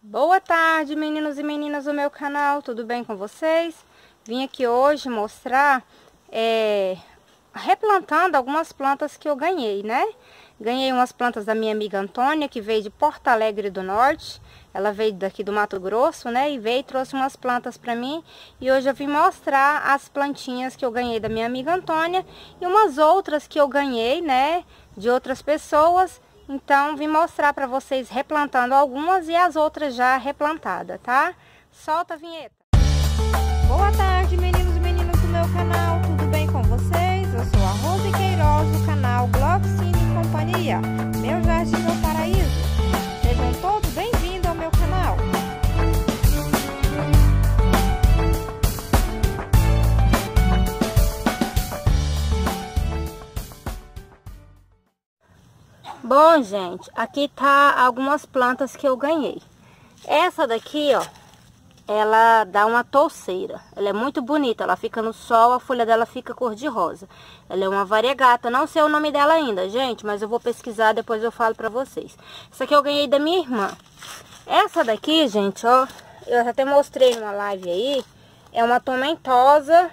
Boa tarde, meninos e meninas do meu canal, tudo bem com vocês? Vim aqui hoje mostrar, é, replantando algumas plantas que eu ganhei, né? Ganhei umas plantas da minha amiga Antônia, que veio de Porto Alegre do Norte. Ela veio daqui do Mato Grosso, né? E veio e trouxe umas plantas para mim. E hoje eu vim mostrar as plantinhas que eu ganhei da minha amiga Antônia. E umas outras que eu ganhei, né? De outras pessoas. Então, vim mostrar para vocês replantando algumas e as outras já replantadas, tá? Solta a vinheta. Boa tarde, meninos e meninas do meu canal. Tudo bem com vocês? Eu sou a Rose Queiroz, do canal Globcine Companhia. Meu Jardim, meu Bom, gente, aqui tá algumas plantas que eu ganhei. Essa daqui, ó, ela dá uma touceira. Ela é muito bonita, ela fica no sol, a folha dela fica cor de rosa. Ela é uma variegata, não sei o nome dela ainda, gente, mas eu vou pesquisar, depois eu falo pra vocês. Essa aqui eu ganhei da minha irmã. Essa daqui, gente, ó, eu até mostrei numa live aí, é uma tomentosa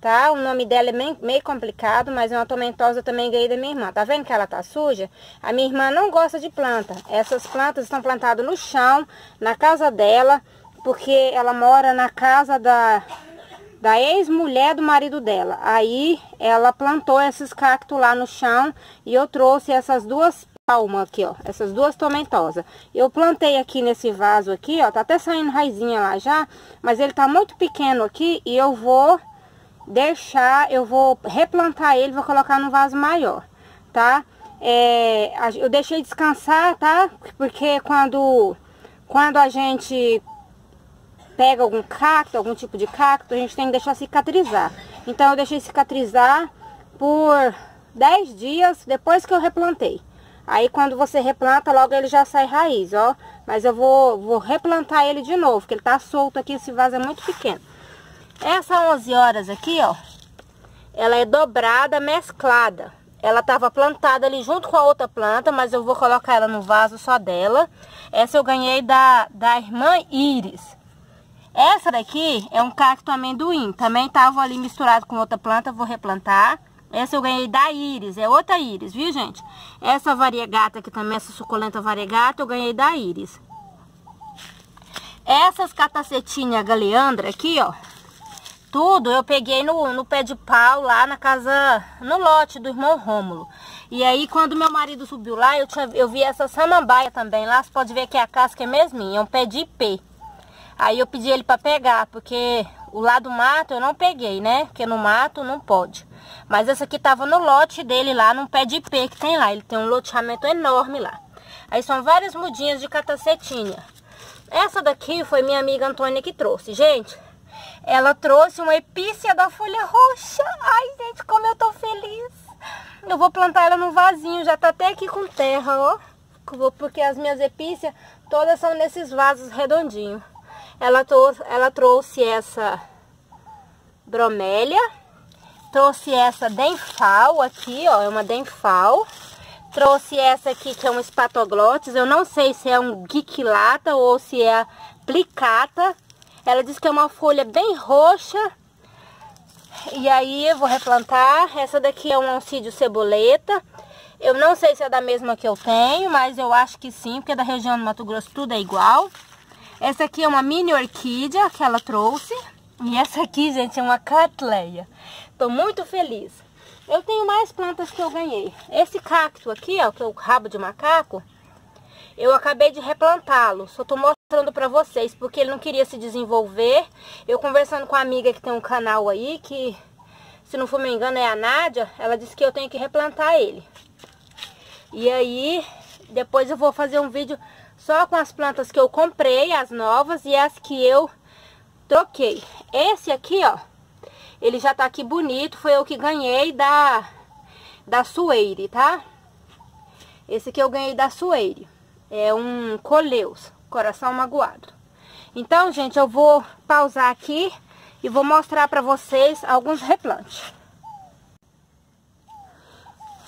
tá? O nome dela é meio, complicado, mas é uma tomentosa também ganhei da minha irmã. Tá vendo que ela tá suja? A minha irmã não gosta de planta. Essas plantas estão plantadas no chão, na casa dela, porque ela mora na casa da, da ex-mulher do marido dela. Aí ela plantou esses cactos lá no chão e eu trouxe essas duas palmas aqui, ó. Essas duas tomentosas. Eu plantei aqui nesse vaso aqui, ó. Tá até saindo raizinha lá já, mas ele tá muito pequeno aqui e eu vou deixar, eu vou replantar ele, vou colocar no vaso maior, tá? É, eu deixei descansar, tá? Porque quando, quando a gente pega algum cacto, algum tipo de cacto, a gente tem que deixar cicatrizar. Então eu deixei cicatrizar por 10 dias depois que eu replantei. Aí quando você replanta, logo ele já sai raiz, ó. Mas eu vou, vou replantar ele de novo, porque ele tá solto aqui, esse vaso é muito pequeno. Essa 11 horas aqui, ó, ela é dobrada, mesclada. Ela estava plantada ali junto com a outra planta, mas eu vou colocar ela no vaso só dela. Essa eu ganhei da, da irmã Iris. Essa daqui é um cacto amendoim. Também estava ali misturado com outra planta, vou replantar. Essa eu ganhei da Iris, é outra Iris, viu gente? Essa variegata aqui também, essa suculenta variegata, eu ganhei da Iris. Essas catacetinha galeandra aqui, ó, tudo eu peguei no, no pé de pau lá na casa, no lote do irmão Rômulo. E aí quando meu marido subiu lá, eu, tinha, eu vi essa samambaia também lá, você pode ver que a casca é mesminha, é um pé de ipê. Aí eu pedi ele para pegar, porque o lado mato eu não peguei, né? Porque no mato não pode. Mas essa aqui tava no lote dele lá, num pé de ipê que tem lá. Ele tem um loteamento enorme lá. Aí são várias mudinhas de catacetinha. Essa daqui foi minha amiga Antônia que trouxe. Gente, ela trouxe uma epícia da folha roxa. Ai, gente, como eu tô feliz. Eu vou plantar ela no vasinho, já tá até aqui com terra, ó. Porque as minhas epícias todas são nesses vasos redondinhos. Ela, ela trouxe essa bromélia. Trouxe essa denfal aqui, ó, é uma denfal. Trouxe essa aqui que é um espatoglotes. Eu não sei se é um guiquilata ou se é plicata. Ela diz que é uma folha bem roxa. E aí eu vou replantar. Essa daqui é um oncídio ceboleta. Eu não sei se é da mesma que eu tenho, mas eu acho que sim, porque da região do Mato Grosso tudo é igual. Essa aqui é uma mini orquídea que ela trouxe. E essa aqui, gente, é uma catleia. Tô muito feliz. Eu tenho mais plantas que eu ganhei. Esse cacto aqui, ó, que é o rabo de macaco, eu acabei de replantá-lo. Só tô pra vocês, porque ele não queria se desenvolver. Eu conversando com a amiga que tem um canal aí, que se não for me engano é a Nádia, ela disse que eu tenho que replantar ele. E aí, depois eu vou fazer um vídeo só com as plantas que eu comprei, as novas e as que eu troquei. Esse aqui, ó, ele já tá aqui bonito, foi eu que ganhei da, da Sueire, tá? Esse aqui eu ganhei da Sueire é um coleus, coração magoado. Então, gente, eu vou pausar aqui e vou mostrar para vocês alguns replantes.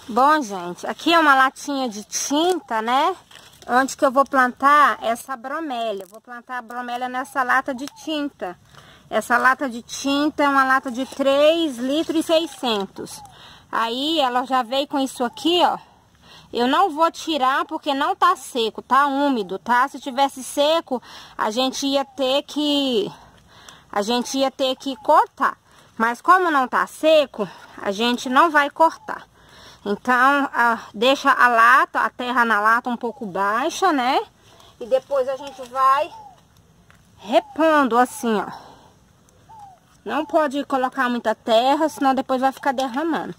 Bom, gente, aqui é uma latinha de tinta, né? onde que eu vou plantar essa bromélia. Vou plantar a bromélia nessa lata de tinta. Essa lata de tinta é uma lata de 3 litros e 600. Aí ela já veio com isso aqui, ó. Eu não vou tirar porque não tá seco, tá úmido, tá? Se tivesse seco, a gente ia ter que... A gente ia ter que cortar. Mas como não tá seco, a gente não vai cortar. Então, a, deixa a lata, a terra na lata um pouco baixa, né? E depois a gente vai repondo assim, ó. Não pode colocar muita terra, senão depois vai ficar derramando.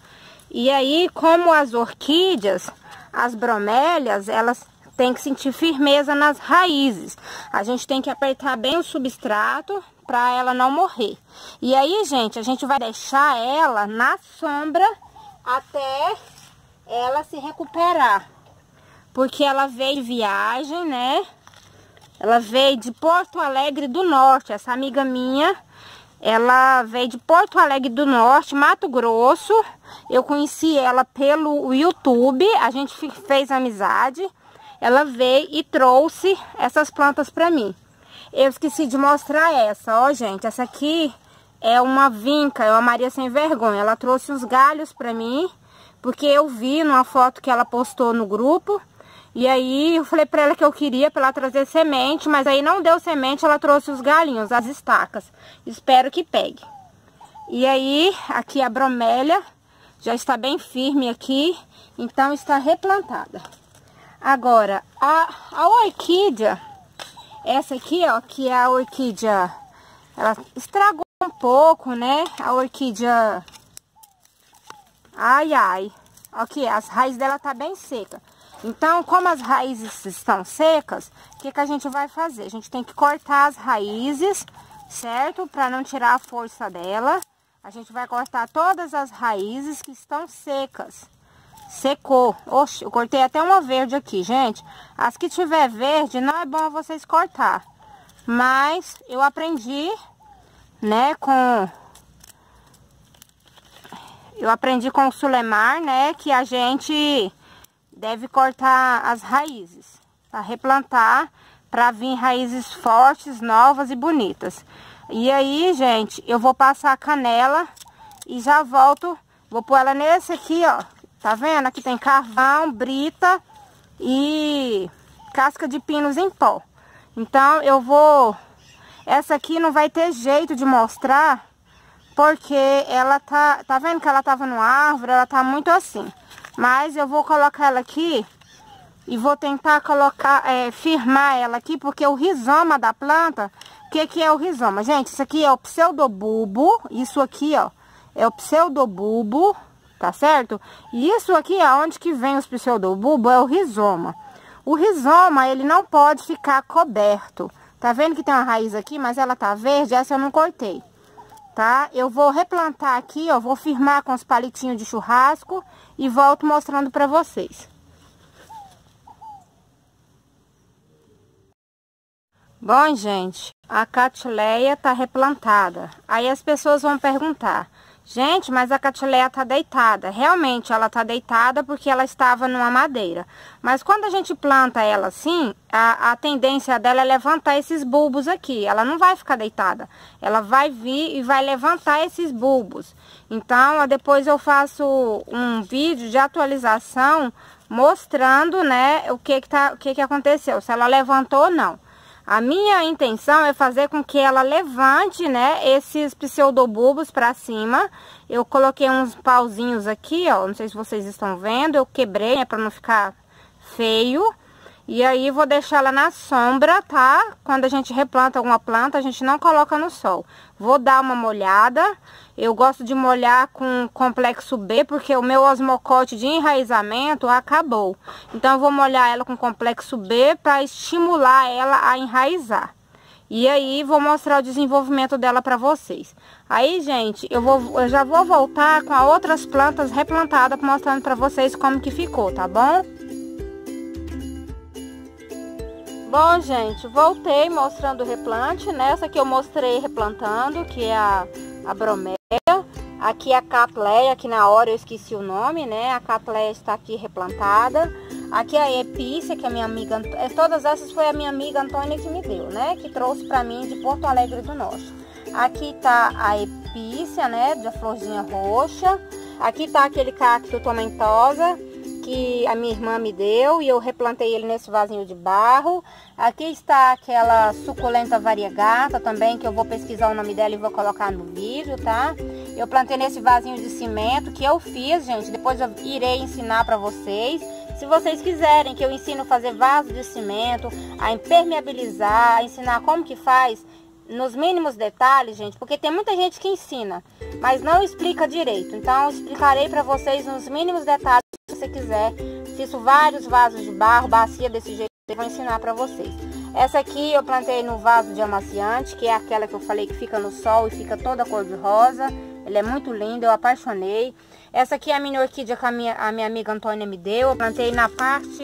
E aí, como as orquídeas, as bromélias, elas têm que sentir firmeza nas raízes. A gente tem que apertar bem o substrato para ela não morrer. E aí, gente, a gente vai deixar ela na sombra até ela se recuperar. Porque ela veio de viagem, né? Ela veio de Porto Alegre do Norte. Essa amiga minha, ela veio de Porto Alegre do Norte, Mato Grosso. Eu conheci ela pelo YouTube, a gente fez amizade. Ela veio e trouxe essas plantas para mim. Eu esqueci de mostrar essa, ó gente. Essa aqui é uma vinca, é uma Maria Sem Vergonha. Ela trouxe os galhos para mim, porque eu vi numa foto que ela postou no grupo. E aí eu falei pra ela que eu queria pra ela trazer semente, mas aí não deu semente, ela trouxe os galinhos, as estacas. Espero que pegue. E aí, aqui a bromélia já está bem firme aqui, então está replantada. Agora, a, a orquídea, essa aqui, ó, que é a orquídea, ela estragou um pouco, né? A orquídea, ai, ai. Aqui, as raízes dela tá bem seca. Então, como as raízes estão secas, o que, que a gente vai fazer? A gente tem que cortar as raízes, certo? Para não tirar a força dela. A gente vai cortar todas as raízes que estão secas. Secou. Oxe, eu cortei até uma verde aqui, gente. As que tiver verde, não é bom vocês cortar. Mas eu aprendi, né, com... Eu aprendi com o Sulemar, né, que a gente deve cortar as raízes para replantar, para vir raízes fortes, novas e bonitas. E aí, gente, eu vou passar a canela e já volto, vou pôr ela nesse aqui, ó. Tá vendo? Aqui tem carvão, brita e casca de pinos em pó. Então, eu vou... Essa aqui não vai ter jeito de mostrar, porque ela tá... Tá vendo que ela tava no árvore? Ela tá muito assim. Mas eu vou colocar ela aqui e vou tentar colocar, é, firmar ela aqui, porque o rizoma da planta, o que que é o rizoma? Gente, isso aqui é o pseudobulbo, isso aqui, ó, é o pseudobulbo, tá certo? E isso aqui, aonde que vem os pseudobulbo, é o rizoma. O rizoma, ele não pode ficar coberto. Tá vendo que tem uma raiz aqui, mas ela tá verde, essa eu não cortei tá? Eu vou replantar aqui, ó, vou firmar com os palitinhos de churrasco e volto mostrando pra vocês. Bom, gente, a catileia tá replantada. Aí as pessoas vão perguntar, Gente, mas a catileia tá deitada. Realmente, ela tá deitada porque ela estava numa madeira. Mas quando a gente planta ela assim, a, a tendência dela é levantar esses bulbos aqui. Ela não vai ficar deitada. Ela vai vir e vai levantar esses bulbos. Então, depois eu faço um vídeo de atualização mostrando, né, o que que, tá, o que que aconteceu. Se ela levantou ou não. A minha intenção é fazer com que ela levante, né, esses pseudobulbos para cima. Eu coloquei uns pauzinhos aqui, ó, não sei se vocês estão vendo, eu quebrei, né, para não ficar feio. E aí vou deixar ela na sombra, tá? Quando a gente replanta alguma planta, a gente não coloca no sol. Vou dar uma molhada. Eu gosto de molhar com complexo B, porque o meu osmocote de enraizamento acabou. Então eu vou molhar ela com complexo B para estimular ela a enraizar. E aí vou mostrar o desenvolvimento dela para vocês. Aí, gente, eu, vou, eu já vou voltar com as outras plantas replantadas, mostrando para vocês como que ficou, tá bom? Bom, gente, voltei mostrando o replante, né? Essa aqui eu mostrei replantando, que é a, a. Aqui a catleia, que na hora eu esqueci o nome, né? A catleia está aqui replantada. Aqui a epícia, que a minha amiga, é, todas essas foi a minha amiga Antônia que me deu, né? Que trouxe para mim de Porto Alegre do Norte. Aqui tá a epícia, né? Da florzinha roxa. Aqui tá aquele cacto tomentosa que a minha irmã me deu e eu replantei ele nesse vasinho de barro. Aqui está aquela suculenta variegata também, que eu vou pesquisar o nome dela e vou colocar no vídeo, tá? Eu plantei nesse vasinho de cimento que eu fiz, gente. Depois eu irei ensinar para vocês. Se vocês quiserem que eu ensino a fazer vaso de cimento, a impermeabilizar, a ensinar como que faz, nos mínimos detalhes, gente, porque tem muita gente que ensina, mas não explica direito. Então, explicarei para vocês nos mínimos detalhes, se você quiser. Fiz vários vasos de barro, bacia desse jeito, eu vou ensinar para vocês. Essa aqui eu plantei no vaso de amaciante, que é aquela que eu falei que fica no sol e fica toda cor de rosa. Ela é muito linda, eu apaixonei. Essa aqui é a mini orquídea que a minha, a minha amiga Antônia me deu. Eu plantei na parte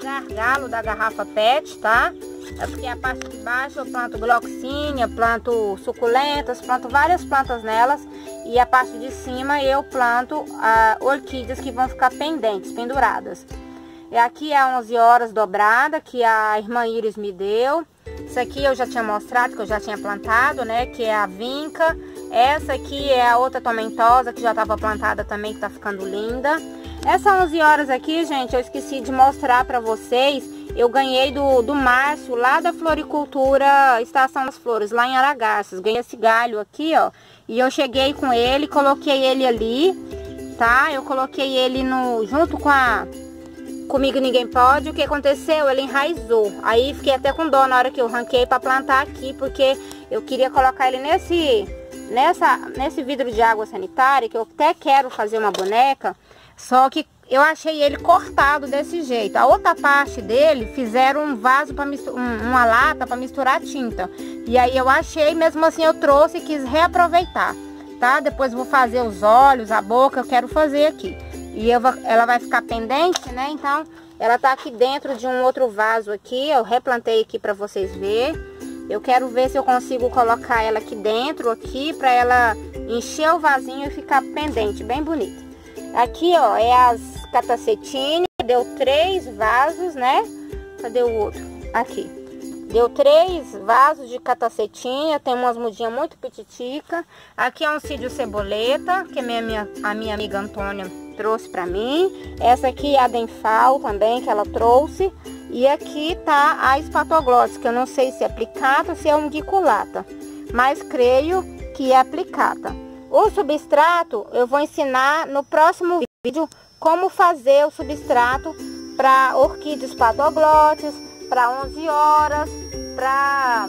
gargalo da garrafa PET, tá? É porque a parte de baixo eu planto gloxínia, planto suculentas, planto várias plantas nelas. E a parte de cima eu planto ah, orquídeas que vão ficar pendentes, penduradas. E aqui é a 11 horas dobrada que a irmã Iris me deu. Isso aqui eu já tinha mostrado, que eu já tinha plantado, né? Que é a vinca. Essa aqui é a outra tomentosa, que já estava plantada também, que tá ficando linda. Essa 11 horas aqui, gente, eu esqueci de mostrar para vocês eu ganhei do, do Márcio, lá da Floricultura Estação das Flores, lá em Aragaças. Ganhei esse galho aqui, ó. E eu cheguei com ele, coloquei ele ali, tá? Eu coloquei ele no junto com a... Comigo Ninguém Pode. O que aconteceu? Ele enraizou. Aí fiquei até com dó na hora que eu ranquei para plantar aqui, porque eu queria colocar ele nesse... Nessa, nesse vidro de água sanitária, que eu até quero fazer uma boneca, só que eu achei ele cortado desse jeito. A outra parte dele fizeram um vaso para um, uma lata para misturar tinta. E aí eu achei, mesmo assim eu trouxe e quis reaproveitar, tá? Depois vou fazer os olhos, a boca, eu quero fazer aqui. E eu, ela vai ficar pendente, né? Então, ela tá aqui dentro de um outro vaso aqui, eu replantei aqui para vocês verem. Eu quero ver se eu consigo colocar ela aqui dentro, aqui, para ela encher o vasinho e ficar pendente, bem bonito. Aqui, ó, é as catacetine, deu três vasos, né? Cadê o outro? Aqui. Deu três vasos de catacetinha, tem umas mudinhas muito petitica. Aqui é um cídio ceboleta, que a minha, a minha amiga Antônia trouxe pra mim. Essa aqui é a Denfal também, que ela trouxe. E aqui tá a espatogloss, que eu não sei se é aplicata se é unguiculata. Mas creio que é aplicata. O substrato eu vou ensinar no próximo vídeo como fazer o substrato para orquídeas patoglotes, para 11 horas, para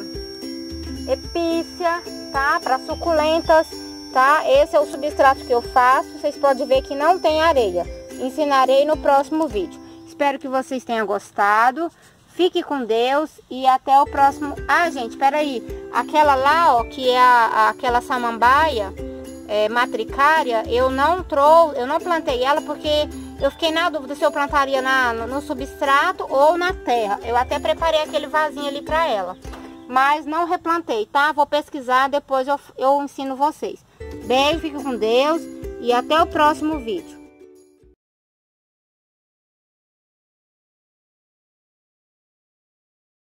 epícia, tá? Para suculentas, tá? Esse é o substrato que eu faço. Vocês podem ver que não tem areia. Ensinarei no próximo vídeo. Espero que vocês tenham gostado. Fique com Deus e até o próximo... Ah, gente, peraí. Aquela lá, ó, que é a, aquela samambaia é, matricária, eu não trouxe, eu não plantei ela porque eu fiquei na dúvida se eu plantaria na, no substrato ou na terra. Eu até preparei aquele vasinho ali para ela, mas não replantei, tá? Vou pesquisar, depois eu, eu ensino vocês. Beijo, fique com Deus e até o próximo vídeo.